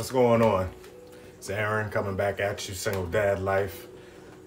What's going on? It's Aaron coming back at you, single dad life.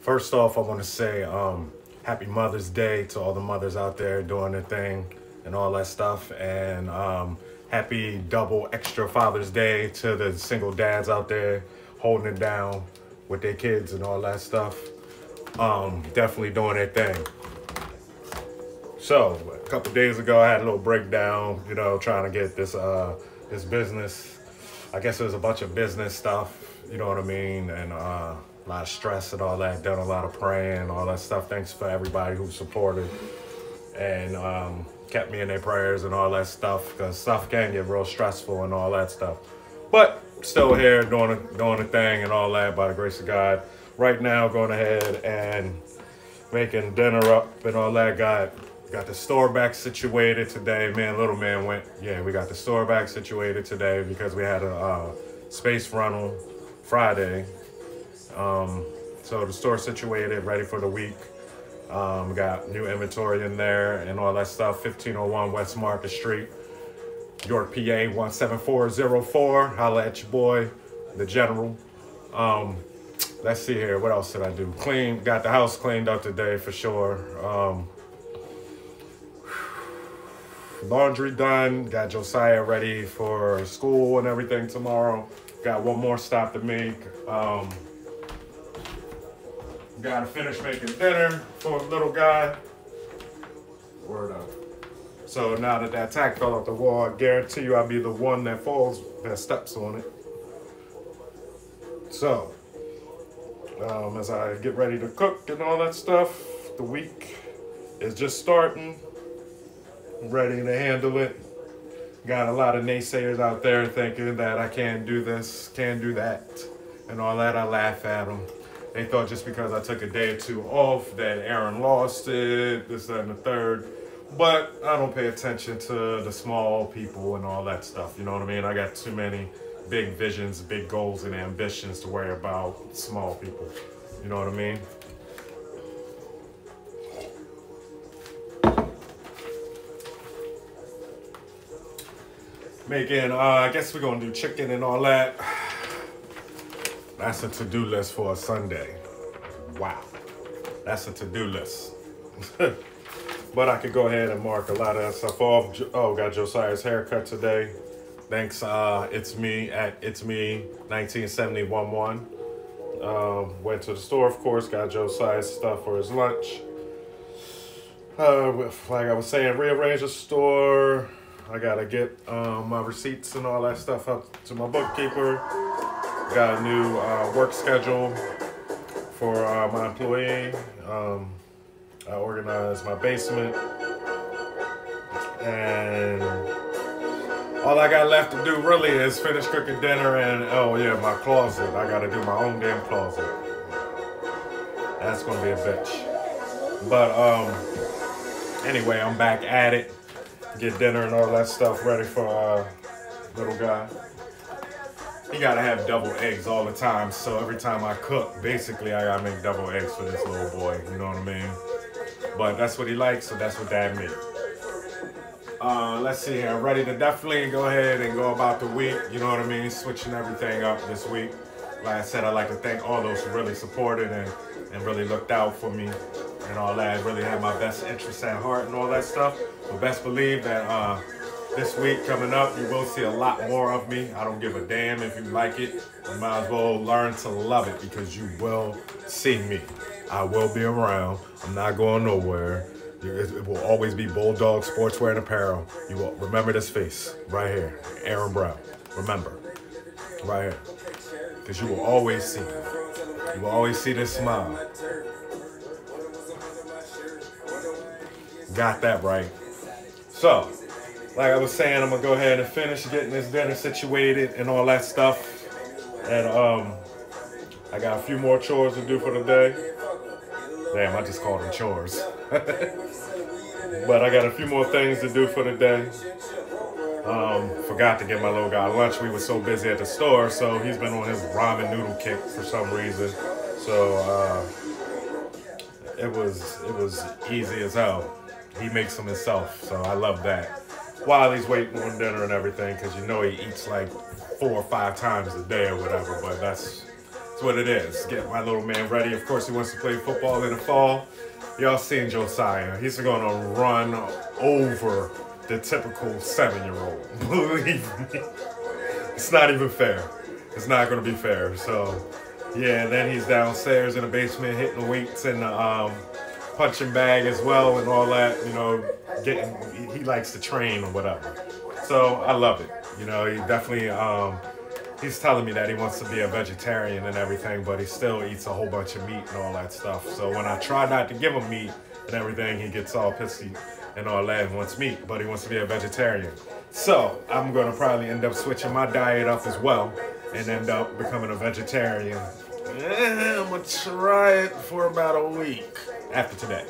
First off, I want to say um, happy Mother's Day to all the mothers out there doing their thing and all that stuff. And um, happy double extra Father's Day to the single dads out there holding it down with their kids and all that stuff. Um, definitely doing their thing. So a couple days ago, I had a little breakdown, you know, trying to get this uh, this business. I guess it was a bunch of business stuff, you know what I mean, and uh, a lot of stress and all that. Done a lot of praying, all that stuff. Thanks for everybody who supported and um, kept me in their prayers and all that stuff, because stuff can get real stressful and all that stuff. But still here doing a, doing a thing and all that by the grace of God. Right now, going ahead and making dinner up and all that. Got got the store back situated today. Man, little man went. Yeah, we got the store back situated today because we had a uh, space rental Friday. Um, so the store situated, ready for the week. Um, got new inventory in there and all that stuff. 1501 West Market Street, York, PA 17404. Holla at your boy, the general. Um, let's see here. What else did I do? Clean. Got the house cleaned up today for sure. Um, laundry done. Got Josiah ready for school and everything tomorrow. Got one more stop to make. Um, gotta finish making dinner for a little guy. Word up. So now that that tack fell off the wall, I guarantee you I'll be the one that falls, that steps on it. So, um, as I get ready to cook and all that stuff, the week is just starting. Ready to handle it. Got a lot of naysayers out there thinking that I can't do this, can't do that, and all that. I laugh at them. They thought just because I took a day or two off that Aaron lost it, this, that, and the third. But I don't pay attention to the small people and all that stuff. You know what I mean? I got too many big visions, big goals, and ambitions to worry about small people. You know what I mean? Making, uh, I guess we're gonna do chicken and all that. That's a to-do list for a Sunday. Wow. That's a to-do list. but I could go ahead and mark a lot of that stuff off. Oh, got Josiah's haircut today. Thanks, uh, it's me at it's me 1971 um, went to the store, of course, got Josiah's stuff for his lunch. Uh, like I was saying, rearrange the store. Gotta get um, my receipts and all that stuff up to my bookkeeper. Got a new uh, work schedule for uh, my employee. Um, I organized my basement. And all I got left to do really is finish cooking dinner and, oh yeah, my closet. I gotta do my own damn closet. That's gonna be a bitch. But um, anyway, I'm back at it. Get dinner and all that stuff ready for uh, little guy he gotta have double eggs all the time. So every time I cook, basically I gotta make double eggs for this little boy. You know what I mean? But that's what he likes, so that's what dad made. Uh, let's see here. I'm ready to definitely go ahead and go about the week. You know what I mean? Switching everything up this week. Like I said, I'd like to thank all those who really supported and, and really looked out for me and all that. Really had my best interests at heart and all that stuff. But best believe that uh, this week coming up, you will see a lot more of me. I don't give a damn if you like it. You might as well learn to love it because you will see me. I will be around. I'm not going nowhere. It will always be Bulldog Sportswear and Apparel. You will remember this face right here, Aaron Brown. Remember, right here, because you will always see. You will always see this smile. Got that right. So, like I was saying, I'm gonna go ahead and finish getting this dinner situated and all that stuff. And um, I got a few more chores to do for the day. Damn, I just called them chores. but I got a few more things to do for the day. Um, forgot to get my little guy lunch. We were so busy at the store, so he's been on his ramen noodle kick for some reason. So uh, it was it was easy as hell. He makes them himself, so I love that. while he's waiting on dinner and everything, because you know he eats like four or five times a day or whatever. But that's that's what it is. Get my little man ready. Of course, he wants to play football in the fall. Y'all seen Josiah? He's to run over the typical seven-year-old. Believe me, it's not even fair. It's not to be fair. So, yeah. And then he's downstairs in the basement hitting the weights and the um, punching bag as well and all that. You know, getting he likes to train or whatever. So I love it. You know, he definitely um, he's telling me that he wants to be a vegetarian and everything, but he still eats a whole bunch of meat and all that stuff. So when I try not to give him meat and everything, he gets all pissy and all that and wants meat, but he wants to be a vegetarian. So I'm gonna probably end up switching my diet up as well and end up becoming a vegetarian. Yeah, I'm gonna try it for about a week after today.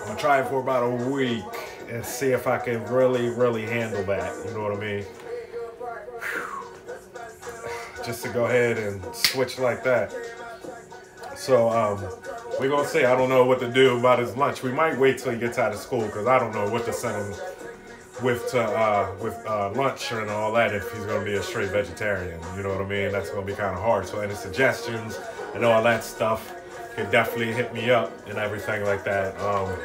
I'm gonna try it for about a week and see if I can really, really handle that. You know what I mean? Just to go ahead and switch like that. So um, we're gonna see. I don't know what to do about his lunch. We might wait till he gets out of school because I don't know what to send him with to, uh, with uh, lunch and all that if he's gonna be a straight vegetarian. You know what I mean? That's gonna be kind of hard. So any suggestions and all that stuff can definitely hit me up and everything like that. Um,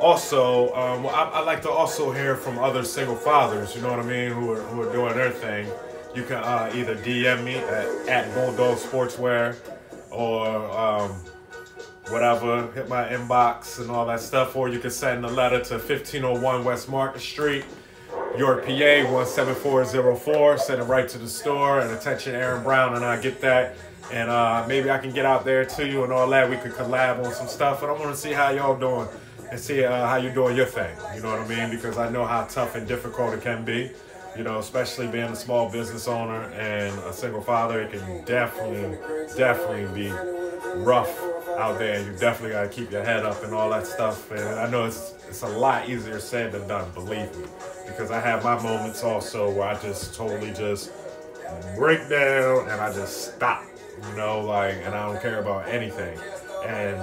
also, um, I, I, like to also hear from other single fathers. You know what I mean? Who are who are doing their thing. You can uh, either DM me at, at Bulldog Sportswear or um, whatever, hit my inbox and all that stuff, or you can send a letter to 1501 West Market Street, York, PA 17404. Send it right to the store and attention Aaron Brown, and I get that. And uh, maybe I can get out there to you and all that. We could collab on some stuff, but I want to see how y'all doing and see uh, how you're doing your thing. You know what I mean? Because I know how tough and difficult it can be. You know, especially being a small business owner and a single father, it can definitely, definitely be rough out there. You definitely got to keep your head up and all that stuff. And I know it's it's a lot easier said than done, believe me, because I have my moments also where I just totally just break down and I just stop. You know, like, and I don't care about anything. And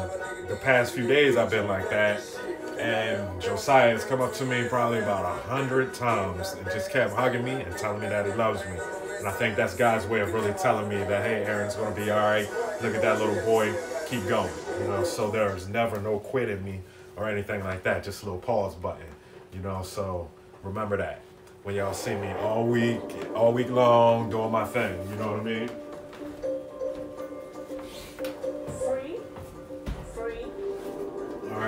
the past few days I've been like that. And Josiah has come up to me probably about a hundred times and just kept hugging me and telling me that he loves me. And I think that's God's way of really telling me that, hey, Aaron's gonna be all right. Look at that little boy, keep going. You know, so there's never no quit in me or anything like that. Just a little pause button. You know, so remember that when y'all see me all week, all week long doing my thing. You know what I mean?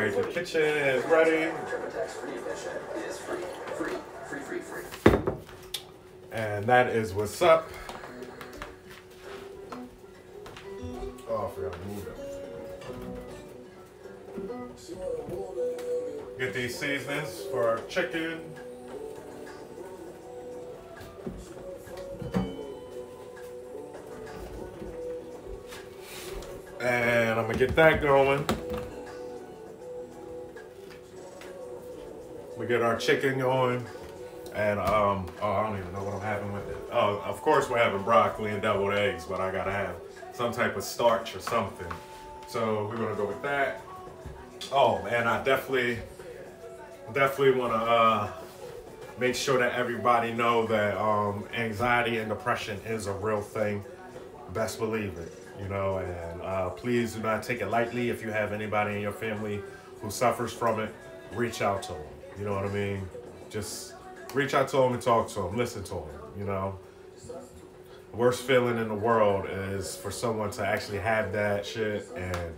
All right, the kitchen is ready. And that is what's up. Oh, I forgot to move it. Get these seasonings for our chicken. And I'm gonna get that going. We get our chicken going. And um, oh, I don't even know what I'm having with it. Oh, of course we're having broccoli and deviled eggs, but I gotta have some type of starch or something. So we're gonna go with that. Oh man, I definitely, definitely wanna uh, make sure that everybody know that um, anxiety and depression is a real thing. Best believe it, you know. And uh, please do not take it lightly. If you have anybody in your family who suffers from it, reach out to them. You know what I mean? Just reach out to them and talk to them, listen to them, you know? The worst feeling in the world is for someone to actually have that shit and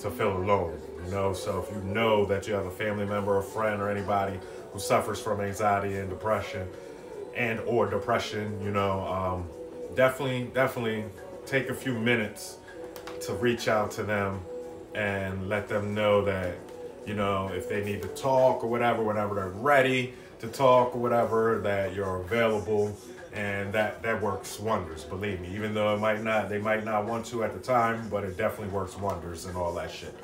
to feel alone, you know? So if you know that you have a family member or friend or anybody who suffers from anxiety and depression and or depression, you know, um, definitely, definitely take a few minutes to reach out to them and let them know that you know, if they need to talk or whatever, whenever they're ready to talk or whatever, that you're available. And that that works wonders believe me. Even though it might not they might not want to at the time but it definitely works wonders and all that shit.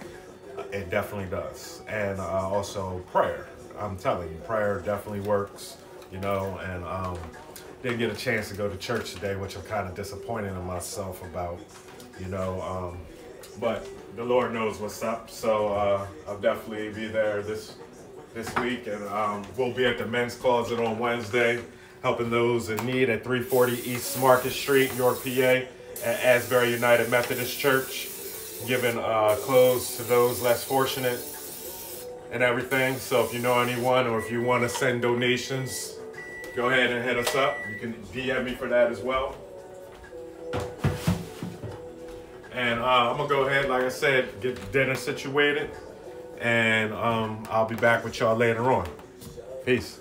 It definitely does. And uh, also prayer. I'm telling you prayer definitely works you know and um, didn't get a chance to go to church today which i'm kind of disappointed in myself about you know um, but the Lord knows what's up. So uh, I'll definitely be there this this week, and um, we'll be at the men's closet on Wednesday, helping those in need at 340 East Market Street, York, PA, at Asbury United Methodist Church, giving uh, clothes to those less fortunate and everything. So if you know anyone or if you want to send donations, go ahead and hit us up. You can DM me for that as well. And uh, I'm gonna go ahead, like I said, get dinner situated, and um, I'll be back with y'all later on. Peace.